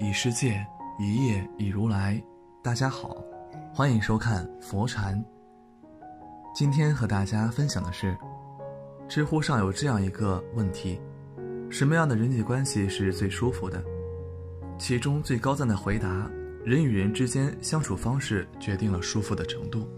以世界，一叶以如来。大家好，欢迎收看佛禅。今天和大家分享的是，知乎上有这样一个问题：什么样的人际关系是最舒服的？其中最高赞的回答：人与人之间相处方式决定了舒服的程度。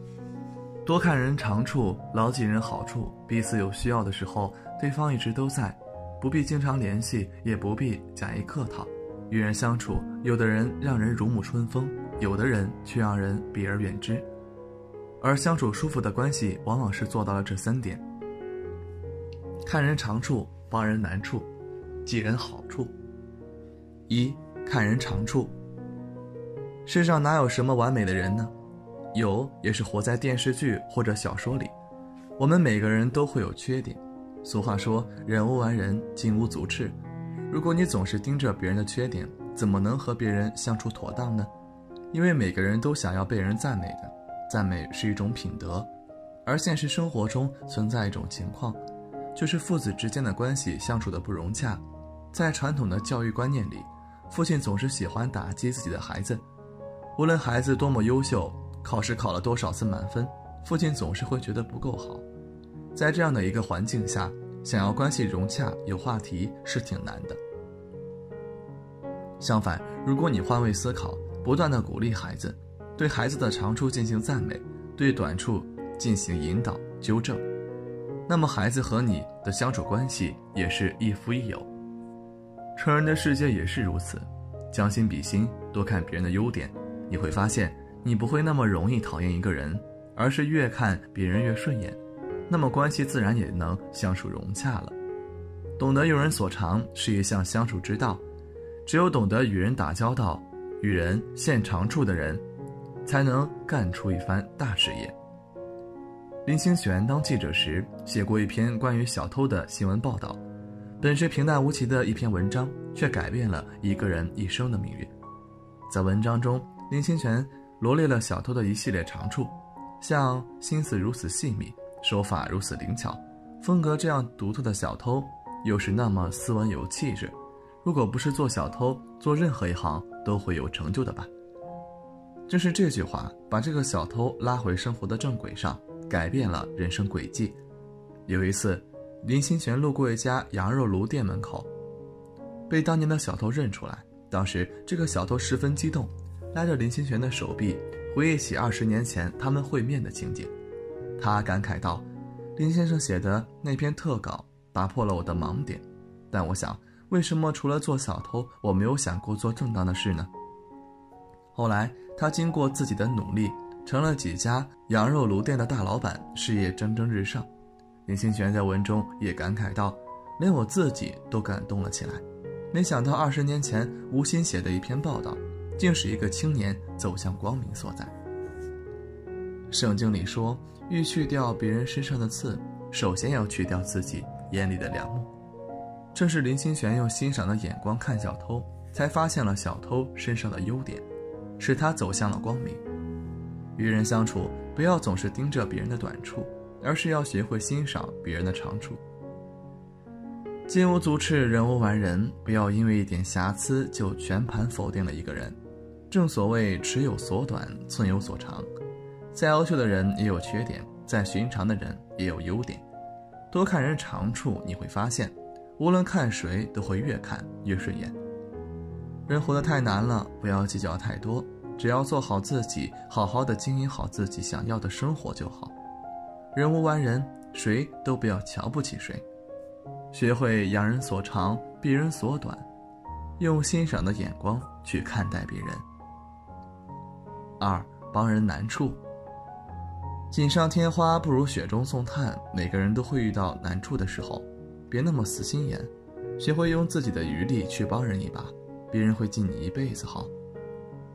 多看人长处，牢记人好处，彼此有需要的时候，对方一直都在，不必经常联系，也不必假意客套。与人相处，有的人让人如沐春风，有的人却让人避而远之。而相处舒服的关系，往往是做到了这三点：看人长处，帮人难处，记人好处。一看人长处。世上哪有什么完美的人呢？有，也是活在电视剧或者小说里。我们每个人都会有缺点。俗话说：“人无完人，金无足赤。”如果你总是盯着别人的缺点，怎么能和别人相处妥当呢？因为每个人都想要被人赞美的，赞美是一种品德。而现实生活中存在一种情况，就是父子之间的关系相处的不融洽。在传统的教育观念里，父亲总是喜欢打击自己的孩子，无论孩子多么优秀，考试考了多少次满分，父亲总是会觉得不够好。在这样的一个环境下，想要关系融洽、有话题是挺难的。相反，如果你换位思考，不断的鼓励孩子，对孩子的长处进行赞美，对短处进行引导纠正，那么孩子和你的相处关系也是亦夫亦友。成人的世界也是如此，将心比心，多看别人的优点，你会发现你不会那么容易讨厌一个人，而是越看别人越顺眼。那么关系自然也能相处融洽了。懂得用人所长是一项相处之道，只有懂得与人打交道、与人现长处的人，才能干出一番大事业。林清玄当记者时写过一篇关于小偷的新闻报道，本是平淡无奇的一篇文章，却改变了一个人一生的命运。在文章中，林清玄罗列了小偷的一系列长处，像心思如此细密。手法如此灵巧，风格这样独特的小偷，又是那么斯文有气质。如果不是做小偷，做任何一行都会有成就的吧？正是这句话，把这个小偷拉回生活的正轨上，改变了人生轨迹。有一次，林清玄路过一家羊肉炉店门口，被当年的小偷认出来。当时，这个小偷十分激动，拉着林清玄的手臂，回忆起二十年前他们会面的情景。他感慨道：“林先生写的那篇特稿打破了我的盲点，但我想，为什么除了做小偷，我没有想过做正当的事呢？”后来，他经过自己的努力，成了几家羊肉炉店的大老板，事业蒸蒸日上。林清玄在文中也感慨道：“连我自己都感动了起来，没想到二十年前无心写的一篇报道，竟使一个青年走向光明所在。”圣经里说。欲去掉别人身上的刺，首先要去掉自己眼里的梁木。正是林清玄用欣赏的眼光看小偷，才发现了小偷身上的优点，使他走向了光明。与人相处，不要总是盯着别人的短处，而是要学会欣赏别人的长处。金无足赤，人无完人，不要因为一点瑕疵就全盘否定了一个人。正所谓尺有所短，寸有所长。再优秀的人也有缺点，再寻常的人也有优点。多看人长处，你会发现，无论看谁都会越看越顺眼。人活得太难了，不要计较太多，只要做好自己，好好的经营好自己想要的生活就好。人无完人，谁都不要瞧不起谁。学会扬人所长，避人所短，用欣赏的眼光去看待别人。二，帮人难处。锦上添花不如雪中送炭。每个人都会遇到难处的时候，别那么死心眼，学会用自己的余力去帮人一把，别人会记你一辈子好。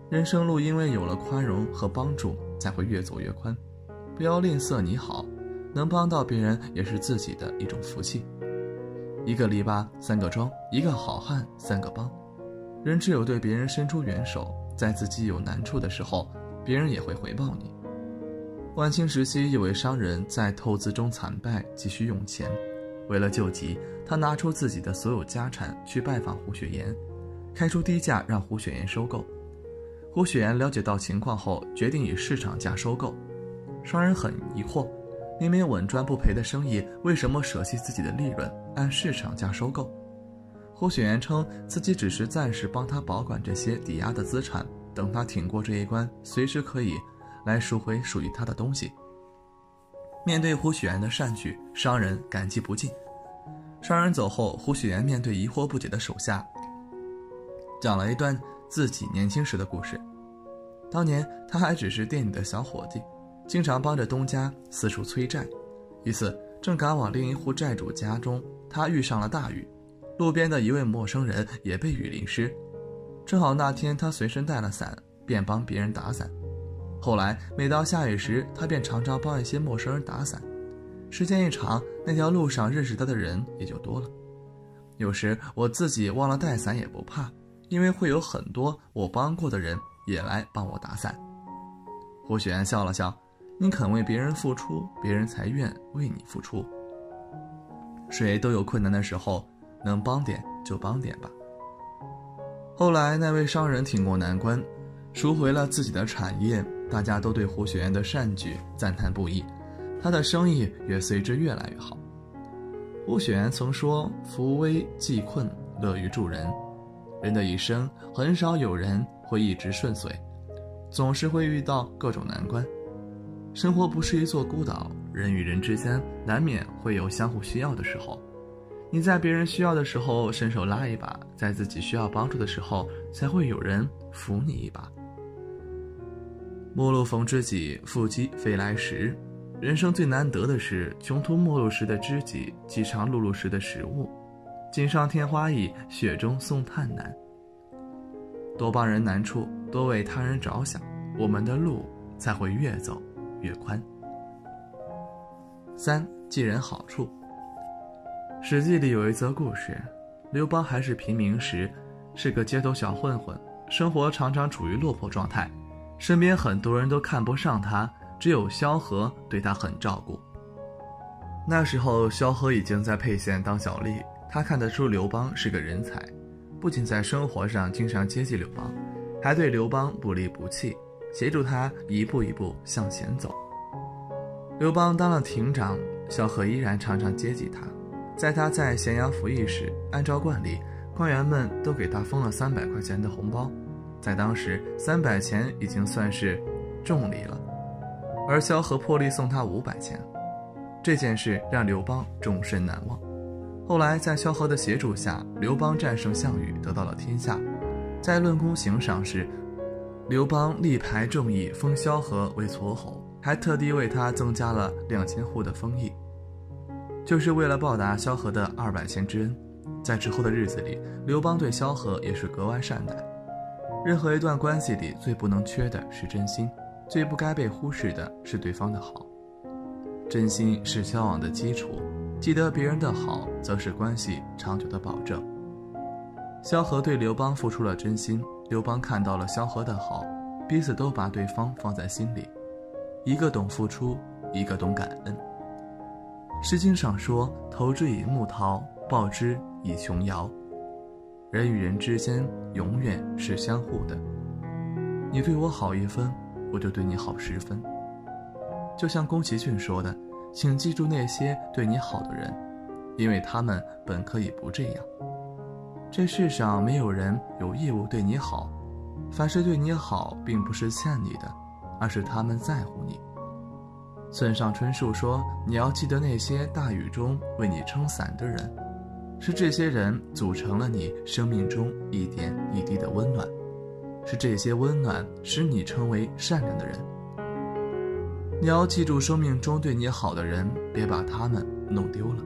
人生路因为有了宽容和帮助，才会越走越宽。不要吝啬你好，能帮到别人也是自己的一种福气。一个篱笆三个桩，一个好汉三个帮。人只有对别人伸出援手，在自己有难处的时候，别人也会回报你。晚清时期，有位商人在投资中惨败，急需用钱。为了救急，他拿出自己的所有家产去拜访胡雪岩，开出低价让胡雪岩收购。胡雪岩了解到情况后，决定以市场价收购。商人很疑惑，明明稳赚不赔的生意，为什么舍弃自己的利润，按市场价收购？胡雪岩称自己只是暂时帮他保管这些抵押的资产，等他挺过这一关，随时可以来赎回属于他的东西。面对胡雪岩的善举，商人感激不尽。商人走后，胡雪岩面对疑惑不解的手下，讲了一段自己年轻时的故事。当年他还只是店里的小伙计，经常帮着东家四处催债。一次，正赶往另一户债主家中，他遇上了大雨。路边的一位陌生人也被雨淋湿，正好那天他随身带了伞，便帮别人打伞。后来每到下雨时，他便常常帮一些陌生人打伞。时间一长，那条路上认识他的人也就多了。有时我自己忘了带伞也不怕，因为会有很多我帮过的人也来帮我打伞。胡雪岩笑了笑：“你肯为别人付出，别人才愿为你付出。谁都有困难的时候。”能帮点就帮点吧。后来那位商人挺过难关，赎回了自己的产业，大家都对胡雪岩的善举赞叹不已，他的生意也随之越来越好。胡雪岩曾说：“扶危济困，乐于助人。人的一生很少有人会一直顺遂，总是会遇到各种难关。生活不是一座孤岛，人与人之间难免会有相互需要的时候。”你在别人需要的时候伸手拉一把，在自己需要帮助的时候，才会有人扶你一把。陌路逢知己，腹肌飞来时。人生最难得的是穷途末路时的知己，饥肠辘辘时的食物。锦上添花易，雪中送炭难。多帮人难处，多为他人着想，我们的路才会越走越宽。三，记人好处。《史记》里有一则故事，刘邦还是平民时，是个街头小混混，生活常常处于落魄状态，身边很多人都看不上他，只有萧何对他很照顾。那时候，萧何已经在沛县当小吏，他看得出刘邦是个人才，不仅在生活上经常接济刘邦，还对刘邦不离不弃，协助他一步一步向前走。刘邦当了亭长，萧何依然常常接济他。在他在咸阳服役时，按照惯例，官员们都给他封了三百块钱的红包。在当时，三百钱已经算是重礼了，而萧何破例送他五百钱，这件事让刘邦终身难忘。后来，在萧何的协助下，刘邦战胜项羽，得到了天下。在论功行赏时，刘邦力排众议，封萧何为痤侯，还特地为他增加了两千户的封邑。就是为了报答萧何的二百钱之恩，在之后的日子里，刘邦对萧何也是格外善待。任何一段关系里，最不能缺的是真心，最不该被忽视的是对方的好。真心是交往的基础，记得别人的好，则是关系长久的保证。萧何对刘邦付出了真心，刘邦看到了萧何的好，彼此都把对方放在心里，一个懂付出，一个懂感恩。《诗经》上说：“投之以木桃，报之以琼瑶。”人与人之间永远是相互的。你对我好一分，我就对你好十分。就像宫崎骏说的：“请记住那些对你好的人，因为他们本可以不这样。这世上没有人有义务对你好，凡是对你好，并不是欠你的，而是他们在乎你。”村上春树说：“你要记得那些大雨中为你撑伞的人，是这些人组成了你生命中一点一滴的温暖，是这些温暖使你成为善良的人。你要记住生命中对你好的人，别把他们弄丢了。”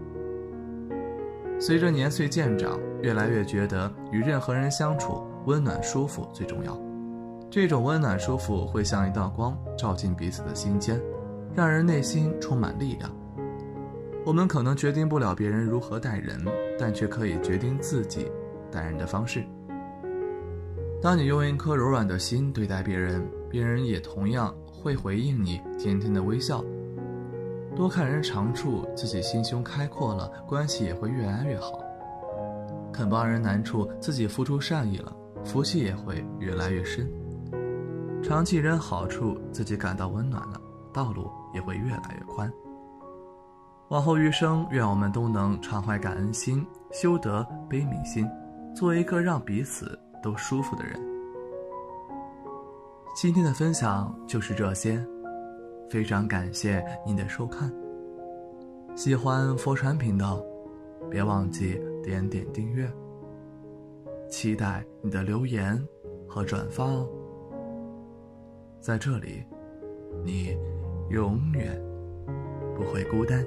随着年岁渐长，越来越觉得与任何人相处，温暖舒服最重要。这种温暖舒服会像一道光，照进彼此的心间。让人内心充满力量。我们可能决定不了别人如何待人，但却可以决定自己待人的方式。当你用一颗柔软的心对待别人，别人也同样会回应你甜甜的微笑。多看人长处，自己心胸开阔了，关系也会越来越好。肯帮人难处，自己付出善意了，福气也会越来越深。长记人好处，自己感到温暖了，道路也会越来越宽。往后余生，愿我们都能常怀感恩心，修得悲悯心，做一个让彼此都舒服的人。今天的分享就是这些，非常感谢您的收看。喜欢佛传频道，别忘记点点订阅。期待你的留言和转发哦。在这里，你永远不会孤单。